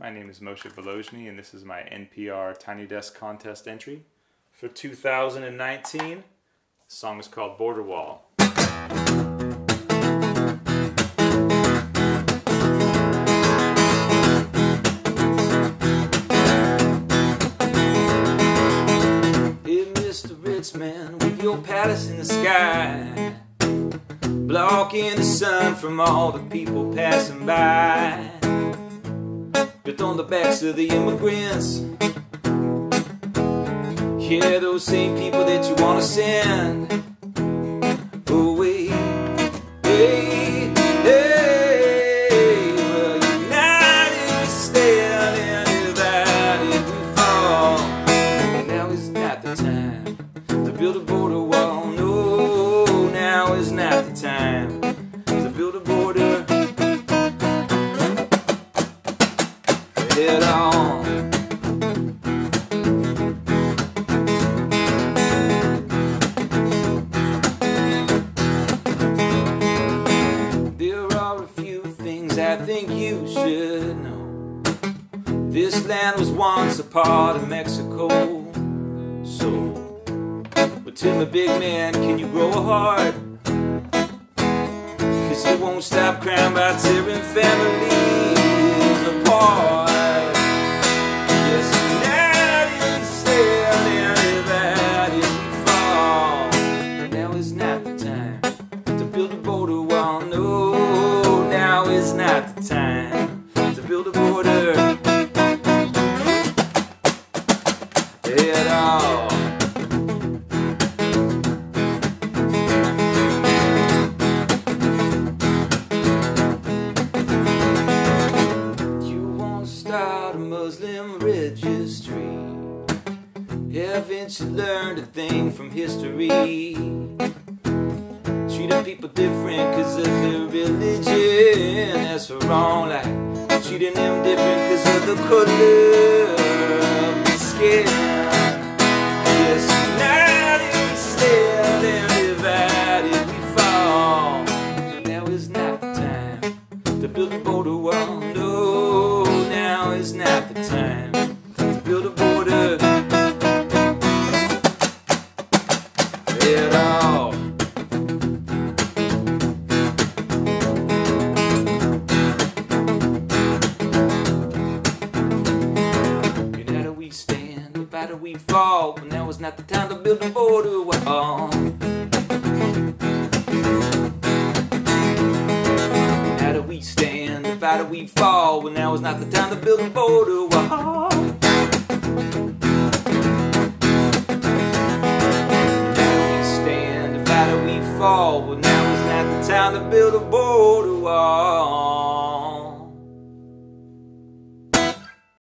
My name is Moshe Vilozny, and this is my NPR Tiny Desk Contest entry for 2019. The song is called Border Wall. Man, with your palace in the sky, blocking the sun from all the people passing by. But on the backs of the immigrants, yeah, those same people that you wanna send away. Hey, hey, well, united we stand and divided we fall. Now is not the time to build a border wall. No, now is not the time head on. There are a few things I think you should know. This land was once a part of Mexico. So, but tell me, big man, can you grow a heart? Cause you won't stop crying by tearing families apart. Now is not the time to build a border wall. No, now is not the time to build a border at all. You want to start a Muslim registry. Haven't you learned a thing from history? Treating people different because of their religion. That's wrong, like treating them different because of the color of their skin. Yes, united and divided we fall. Now time to build a border wall. Stand, divided we fall. But now is not the time to build a border wall. United we stand, divided we fall. But now is not the time to build a border wall. Fall. But now is not the time to build a border